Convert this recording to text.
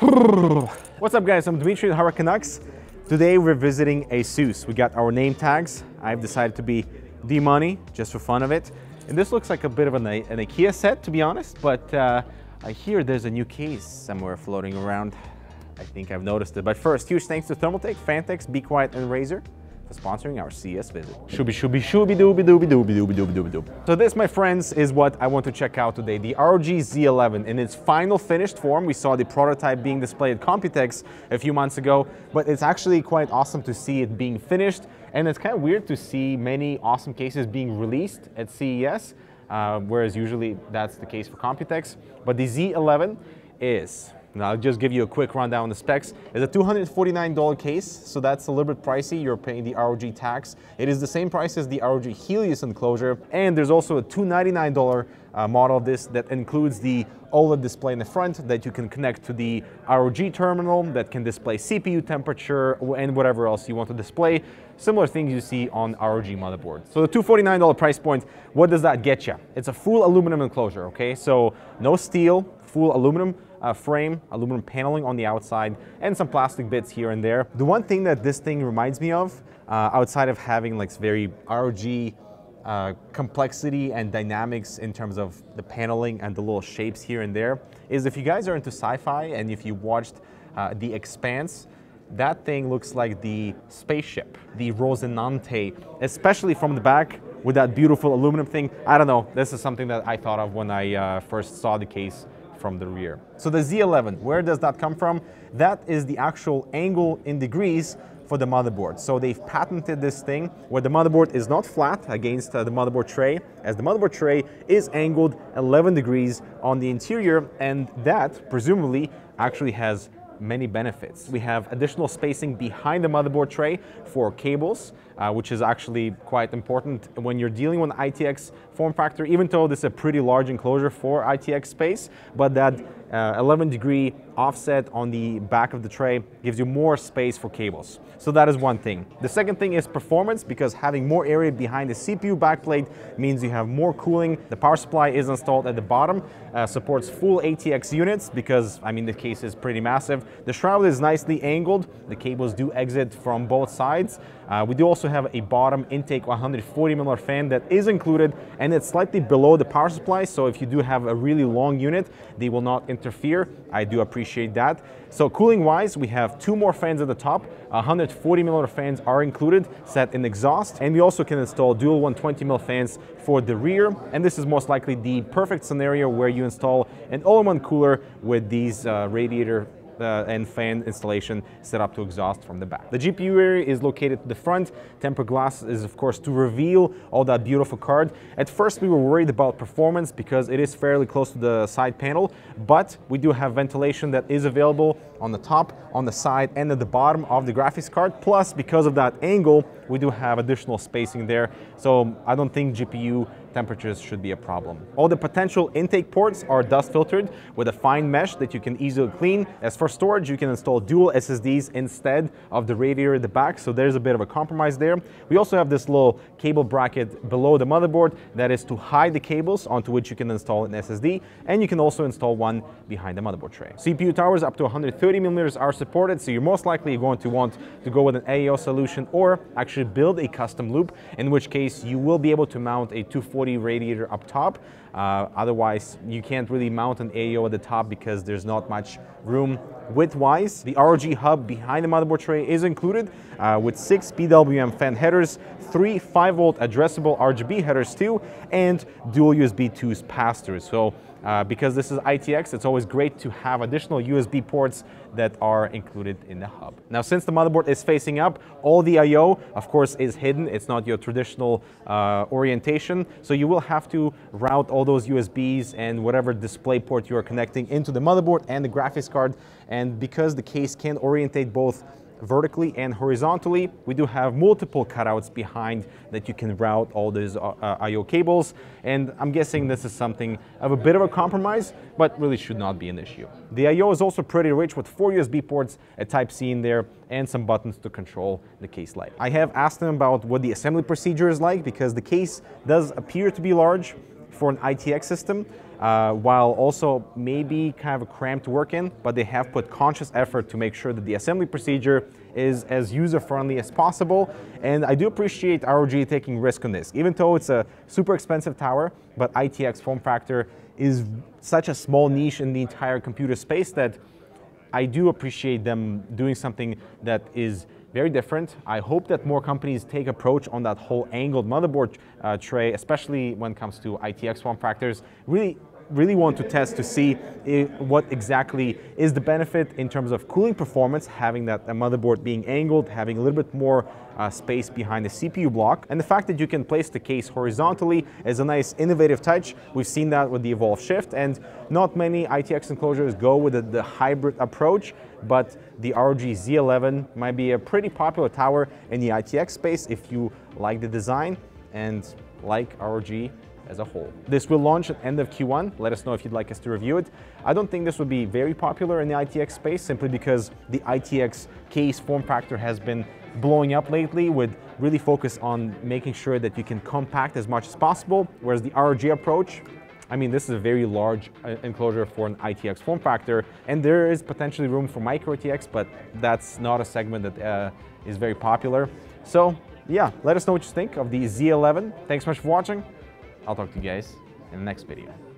What's up guys, I'm Dmitry Hardware Canucks. Today we're visiting ASUS. We got our name tags. I've decided to be D-Money, just for fun of it. And this looks like a bit of an, an IKEA set, to be honest, but uh, I hear there's a new case somewhere floating around. I think I've noticed it. But first, huge thanks to Thermaltake, Phanteks, Be Quiet, and Razer for sponsoring our CES visit. Shooby shooby shooby dooby dooby dooby dooby dooby dooby dooby. So this, my friends, is what I want to check out today. The ROG Z11 in its final finished form. We saw the prototype being displayed at Computex a few months ago, but it's actually quite awesome to see it being finished. And it's kind of weird to see many awesome cases being released at CES, uh, whereas usually that's the case for Computex. But the Z11 is and I'll just give you a quick rundown on the specs. It's a $249 case, so that's a little bit pricey. You're paying the ROG tax. It is the same price as the ROG Helios enclosure, and there's also a $299 uh, model of this that includes the OLED display in the front that you can connect to the ROG terminal that can display CPU temperature and whatever else you want to display. Similar things you see on ROG motherboards. So the $249 price point, what does that get you? It's a full aluminum enclosure, okay? So no steel, full aluminum uh, frame, aluminum paneling on the outside, and some plastic bits here and there. The one thing that this thing reminds me of, uh, outside of having like very ROG uh, complexity and dynamics in terms of the paneling and the little shapes here and there, is if you guys are into sci-fi and if you watched uh, The Expanse, that thing looks like the spaceship, the Rosinante, especially from the back with that beautiful aluminum thing. I don't know, this is something that I thought of when I uh, first saw the case from the rear. So the Z11, where does that come from? That is the actual angle in degrees for the motherboard. So they've patented this thing where the motherboard is not flat against uh, the motherboard tray, as the motherboard tray is angled 11 degrees on the interior, and that presumably actually has many benefits. We have additional spacing behind the motherboard tray for cables, uh, which is actually quite important when you're dealing with ITX form factor, even though this is a pretty large enclosure for ITX space, but that uh, 11 degree offset on the back of the tray gives you more space for cables. So that is one thing. The second thing is performance because having more area behind the CPU backplate means you have more cooling. The power supply is installed at the bottom, uh, supports full ATX units because, I mean, the case is pretty massive. The shroud is nicely angled. The cables do exit from both sides. Uh, we do also have a bottom intake 140 mm fan that is included and it's slightly below the power supply. So if you do have a really long unit, they will not interfere. I do appreciate that. So cooling wise, we have two more fans at the top. 140 mm fans are included, set in exhaust. And we also can install dual 120 mm fans for the rear. And this is most likely the perfect scenario where you install an all-in-one cooler with these uh, radiator uh, and fan installation set up to exhaust from the back. The GPU area is located to the front. Tempered glass is of course to reveal all that beautiful card. At first we were worried about performance because it is fairly close to the side panel, but we do have ventilation that is available on the top, on the side, and at the bottom of the graphics card. Plus, because of that angle, we do have additional spacing there. So I don't think GPU temperatures should be a problem. All the potential intake ports are dust filtered with a fine mesh that you can easily clean. As for storage, you can install dual SSDs instead of the radiator at the back, so there's a bit of a compromise there. We also have this little cable bracket below the motherboard that is to hide the cables onto which you can install an SSD, and you can also install one behind the motherboard tray. CPU towers up to 130 millimeters are supported, so you're most likely going to want to go with an AIO solution or actually build a custom loop, in which case you will be able to mount a 240 radiator up top. Uh, otherwise, you can't really mount an AIO at the top because there's not much room width-wise. The ROG hub behind the motherboard tray is included uh, with six PWM fan headers, three 5-volt addressable RGB headers too, and dual USB 2s pass-throughs. So uh, because this is ITX, it's always great to have additional USB ports that are included in the hub. Now, since the motherboard is facing up, all the I.O., of course, is hidden. It's not your traditional uh, orientation, so you will have to route all those USBs and whatever display port you are connecting into the motherboard and the graphics card. And because the case can orientate both vertically and horizontally. We do have multiple cutouts behind that you can route all these uh, uh I.O. cables, and I'm guessing this is something of a bit of a compromise, but really should not be an issue. The I.O. is also pretty rich with four USB ports, a Type-C in there, and some buttons to control the case light. I have asked them about what the assembly procedure is like because the case does appear to be large, for an ITX system, uh, while also maybe kind of a cramped work in, but they have put conscious effort to make sure that the assembly procedure is as user-friendly as possible. And I do appreciate ROG taking risk on this, even though it's a super expensive tower, but ITX form factor is such a small niche in the entire computer space that I do appreciate them doing something that is very different. I hope that more companies take approach on that whole angled motherboard uh, tray, especially when it comes to ITX form factors. Really really want to test to see what exactly is the benefit in terms of cooling performance, having that motherboard being angled, having a little bit more uh, space behind the CPU block. And the fact that you can place the case horizontally is a nice innovative touch. We've seen that with the Evolv Shift and not many ITX enclosures go with the, the hybrid approach, but the ROG Z11 might be a pretty popular tower in the ITX space if you like the design and like ROG as a whole. This will launch at end of Q1. Let us know if you'd like us to review it. I don't think this would be very popular in the ITX space simply because the ITX case form factor has been blowing up lately with really focus on making sure that you can compact as much as possible, whereas the ROG approach I mean, this is a very large uh, enclosure for an ITX form factor, and there is potentially room for micro ITX, but that's not a segment that uh, is very popular. So yeah, let us know what you think of the Z11. Thanks so much for watching. I'll talk to you guys in the next video.